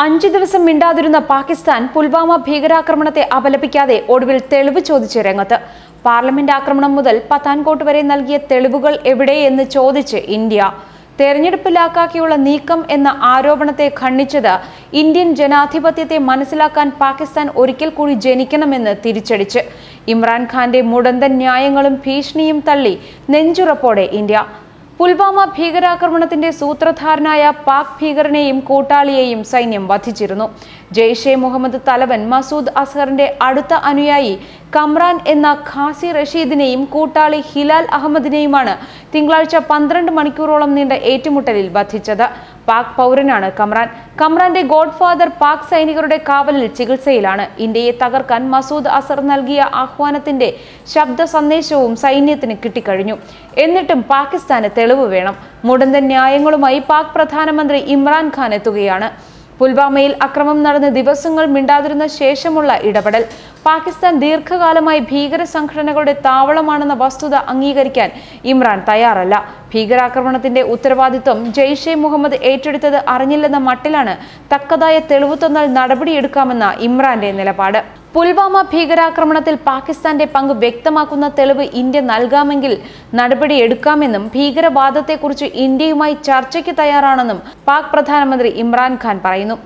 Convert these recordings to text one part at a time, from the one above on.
അഞ്ചു ദിവസം മിണ്ടാതിരുന്ന പാകിസ്ഥാൻ പുൽവാമ ഭീകരാക്രമണത്തെ അപലപിക്കാതെ ഒടുവിൽ തെളിവ് ചോദിച്ച് രംഗത്ത്. പാർലമെന്റ് ആക്രമണം മുതൽ പത്താൻകോട്ട് വരെ നൽകിയ തെളിവുകൾ എവിടെയെന്ന് ചോദിച്ച് ഇന്ത്യ. തെരഞ്ഞെടുപ്പ് ലാക്കാക്കിയുള്ള നീക്കം എന്ന ആരോപണത്തെ ഖണ്ഡിച്ചത് ഇന്ത്യൻ ജനാധിപത്യത്തെ മനസ്സിലാക്കാൻ പാകിസ്ഥാൻ ഒരിക്കൽ കൂടി ജനിക്കണമെന്ന് തിരിച്ചടിച്ച്. ഇമ്രാൻഖാന്റെ മുടന്തൻ ന്യായങ്ങളും ഭീഷണിയും തള്ളി നെഞ്ചുറപ്പോടെ ഇന്ത്യ. പുൽവാമ ഭീകരാക്രമണത്തിന്റെ സൂത്രധാരനായ പാക് ഭീകരനെയും കൂട്ടാളിയെയും സൈന്യം വധിച്ചിരുന്നു. ജെയ്ഷെ മുഹമ്മദ് തലവൻ മസൂദ് അസ്ഹറിന്റെ അടുത്ത അനുയായി കമ്രാൻ എന്ന ഖാസി റഷീദിനെയും കൂട്ടാളി ഹിലാൽ അഹമ്മദിനെയുമാണ് തിങ്കളാഴ്ച പന്ത്രണ്ട് മണിക്കൂറോളം നീണ്ട ഏറ്റുമുട്ടലിൽ വധിച്ചത്. പാക് പൗരനാണ് കമ്രാൻ കമ്രാന്റെ ഗോഡ് ഫാദർ പാക് സൈനികരുടെ കാവലിൽ ചികിത്സയിലാണ് ഇന്ത്യയെ തകർക്കാൻ മസൂദ് അസർ നൽകിയ ആഹ്വാനത്തിന്റെ ശബ്ദ സന്ദേശവും സൈന്യത്തിന് കിട്ടിക്കഴിഞ്ഞു. എന്നിട്ടും പാകിസ്ഥാന് തെളിവ് വേണം. മുടന്തൻ ന്യായങ്ങളുമായി പാക് പ്രധാനമന്ത്രി ഇമ്രാൻഖാൻ എത്തുകയാണ്. പുൽവാമയിൽ അക്രമം നടന്ന് ദിവസങ്ങൾ മിണ്ടാതിരുന്ന ശേഷമുള്ള ഇടപെടൽ. പാകിസ്ഥാൻ ദീർഘകാലമായി ഭീകര സംഘടനകളുടെ താവളമാണെന്ന വസ്തുത അംഗീകരിക്കാൻ ഇമ്രാൻ തയ്യാറല്ല. ഭീകരാക്രമണത്തിന്റെ ഉത്തരവാദിത്വം ജെയ്ഷെ മുഹമ്മദ് ഏറ്റെടുത്തത് അറിഞ്ഞില്ലെന്ന മട്ടിലാണ് തക്കതായ തെളിവ് തന്നാൽ നടപടിയെടുക്കാമെന്ന ഇമ്രാന്റെ നിലപാട്. പുൽവാമ ഭീകരാക്രമണത്തിൽ പാകിസ്ഥാന്റെ പങ്ക് വ്യക്തമാക്കുന്ന തെളിവ് ഇന്ത്യ നൽകാമെങ്കിൽ നടപടി എടുക്കാമെന്നും ഭീകരവാദത്തെക്കുറിച്ച് ഇന്ത്യയുമായി ചർച്ചയ്ക്ക് തയ്യാറാണെന്നും പാക് പ്രധാനമന്ത്രി ഇമ്രാൻഖാൻ പറയുന്നു.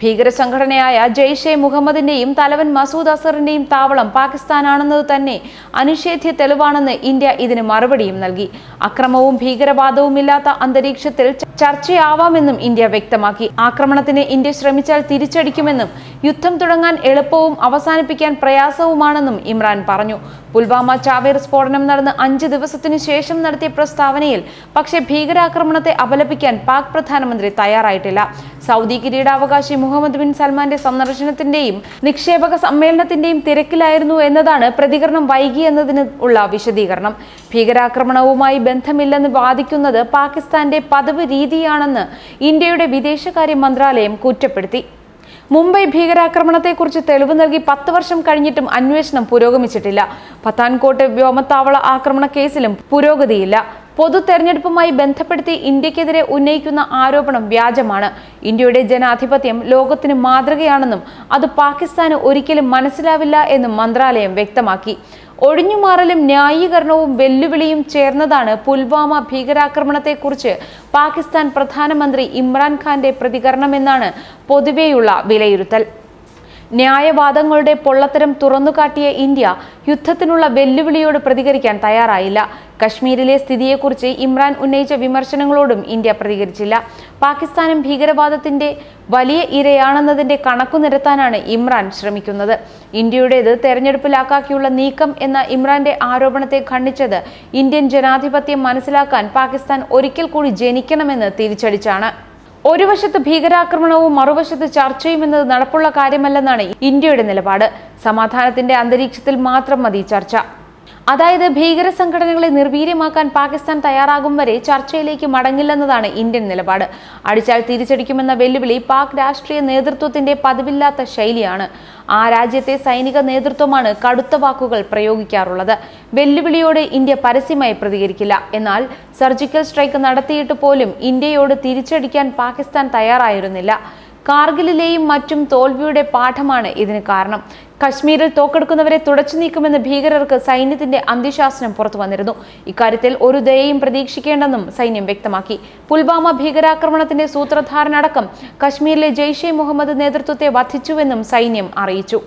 ഭീകര സംഘടനയായ ജെയ്ഷെ മുഹമ്മദിന്റെയും തലവൻ മസൂദ് അസറിന്റെയും താവളം പാകിസ്ഥാനാണെന്നത് തന്നെ അനിഷേധ്യ തെളിവാണെന്ന് ഇന്ത്യ ഇതിന് മറുപടിയും നൽകി. അക്രമവും ഭീകരവാദവും ഇല്ലാത്ത അന്തരീക്ഷത്തിൽ ചർച്ചയാവാമെന്നും ഇന്ത്യ വ്യക്തമാക്കി. ആക്രമണത്തിന് ഇന്ത്യ ശ്രമിച്ചാൽ തിരിച്ചടിക്കുമെന്നും യുദ്ധം തുടങ്ങാൻ എളുപ്പവും അവസാനിപ്പിക്കാൻ പ്രയാസവുമാണെന്നും ഇമ്രാൻ പറഞ്ഞു. പുൽവാമ ചാവേർ സ്ഫോടനം നടന്ന് അഞ്ച് ദിവസത്തിനു ശേഷം നടത്തിയ പ്രസ്താവനയിൽ പക്ഷേ ഭീകരാക്രമണത്തെ അപലപിക്കാൻ പാക് പ്രധാനമന്ത്രി തയ്യാറായിട്ടില്ല. സൗദി കിരീടാവകാശി മുഹമ്മദ് ബിൻ സൽമാന്റെ സന്ദർശനത്തിന്റെയും നിക്ഷേപക സമ്മേളനത്തിന്റെയും തിരക്കിലായിരുന്നു എന്നതാണ് പ്രതികരണം വൈകി എന്നതിന് ഉള്ള വിശദീകരണം. ഭീകരാക്രമണവുമായി ബന്ധമില്ലെന്ന് വാദിക്കുന്നത് പാകിസ്ഥാന്റെ പതിവ് രീതിയാണെന്ന് ഇന്ത്യയുടെ വിദേശകാര്യ മന്ത്രാലയം കുറ്റപ്പെടുത്തി. മുംബൈ ഭീകരാക്രമണത്തെക്കുറിച്ച് തെളിവ് നൽകി പത്ത് വർഷം കഴിഞ്ഞിട്ടും അന്വേഷണം പുരോഗമിച്ചിട്ടില്ല. പത്താൻകോട്ട് വ്യോമത്താവള ആക്രമണ കേസിലും പുരോഗതിയില്ല. പൊതു തെരഞ്ഞെടുപ്പുമായി ബന്ധപ്പെടുത്തി ഇന്ത്യക്കെതിരെ ഉന്നയിക്കുന്ന ആരോപണം വ്യാജമാണ്. ഇന്ത്യയുടെ ജനാധിപത്യം ലോകത്തിന് മാതൃകയാണെന്നും അത് പാകിസ്ഥാന് ഒരിക്കലും മനസ്സിലാവില്ല എന്നും മന്ത്രാലയം വ്യക്തമാക്കി. ഒഴിഞ്ഞുമാറലും ന്യായീകരണവും വെല്ലുവിളിയും ചേർന്നതാണ് പുൽവാമ ഭീകരാക്രമണത്തെക്കുറിച്ച് പാകിസ്ഥാൻ പ്രധാനമന്ത്രി ഇമ്രാൻഖാന്റെ പ്രതികരണമെന്നാണ് പൊതുവെയുള്ള വിലയിരുത്തൽ. ന്യായവാദങ്ങളുടെ പൊള്ളത്തരം തുറന്നുകാട്ടിയ ഇന്ത്യ യുദ്ധത്തിനുള്ള വെല്ലുവിളിയോട് പ്രതികരിക്കാൻ തയ്യാറായില്ല. കശ്മീരിലെ സ്ഥിതിയെക്കുറിച്ച് ഇമ്രാൻ ഉന്നയിച്ച വിമർശനങ്ങളോടും ഇന്ത്യ പ്രതികരിച്ചില്ല. പാകിസ്ഥാനും ഭീകരവാദത്തിന്റെ വലിയ ഇരയാണെന്നതിന്റെ കണക്കു നിരത്താനാണ് ഇമ്രാൻ ശ്രമിക്കുന്നത്. ഇന്ത്യയുടേത് തെരഞ്ഞെടുപ്പിലാക്കാക്കിയുള്ള നീക്കം എന്ന ഇമ്രാന്റെ ആരോപണത്തെ ഖണ്ഡിച്ചത് ഇന്ത്യൻ ജനാധിപത്യം മനസ്സിലാക്കാൻ പാകിസ്ഥാൻ ഒരിക്കൽ കൂടി ജനിക്കണമെന്ന് തിരിച്ചടിച്ചാണ്. ഒരു വശത്ത് ഭീകരാക്രമണവും മറുവശത്ത് ചർച്ചയും എന്നത് നടപ്പുള്ള കാര്യമല്ലെന്നാണ് ഇന്ത്യയുടെ നിലപാട്. സമാധാനത്തിന്റെ അന്തരീക്ഷത്തിൽ മാത്രം മതി ചർച്ച. അതായത് ഭീകര സംഘടനകളെ നിർവീര്യമാക്കാൻ പാകിസ്ഥാൻ തയ്യാറാകും വരെ ചർച്ചയിലേക്ക് മടങ്ങില്ലെന്നതാണ് ഇന്ത്യൻ നിലപാട്. അടിച്ചാൽ തിരിച്ചടിക്കുമെന്ന വെല്ലുവിളി പാക് രാഷ്ട്രീയ നേതൃത്വത്തിന്റെ പതിവില്ലാത്ത ശൈലിയാണ്. ആ രാജ്യത്തെ സൈനിക നേതൃത്വമാണ് കടുത്ത വാക്കുകൾ പ്രയോഗിക്കാറുള്ളത്. വെല്ലുവിളിയോട് ഇന്ത്യ പരസ്യമായി പ്രതികരിക്കില്ല. എന്നാൽ സർജിക്കൽ സ്ട്രൈക്ക് നടത്തിയിട്ട് പോലും ഇന്ത്യയോട് തിരിച്ചടിക്കാൻ പാകിസ്ഥാൻ തയ്യാറായിരുന്നില്ല. കാർഗിലിലെയും മറ്റും തോൽവിയുടെ പാഠമാണ് ഇതിന് കാരണം. കശ്മീരിൽ തോക്കെടുക്കുന്നവരെ തുടച്ചു നീക്കുമെന്ന് ഭീകരർക്ക് സൈന്യത്തിന്റെ അന്ത്യശാസനം പുറത്തു വന്നിരുന്നു. ഇക്കാര്യത്തിൽ ഒരു ദയയും പ്രതീക്ഷിക്കേണ്ടെന്നും സൈന്യം വ്യക്തമാക്കി. പുൽവാമ ഭീകരാക്രമണത്തിന്റെ സൂത്രധാരനടക്കം കശ്മീരിലെ ജെയ്ഷെ മുഹമ്മദ് നേതൃത്വത്തെ വധിച്ചുവെന്നും സൈന്യം അറിയിച്ചു.